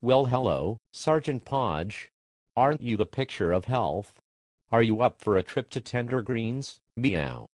Well hello, Sergeant Podge. Aren't you the picture of health? Are you up for a trip to Tender Greens? Meow.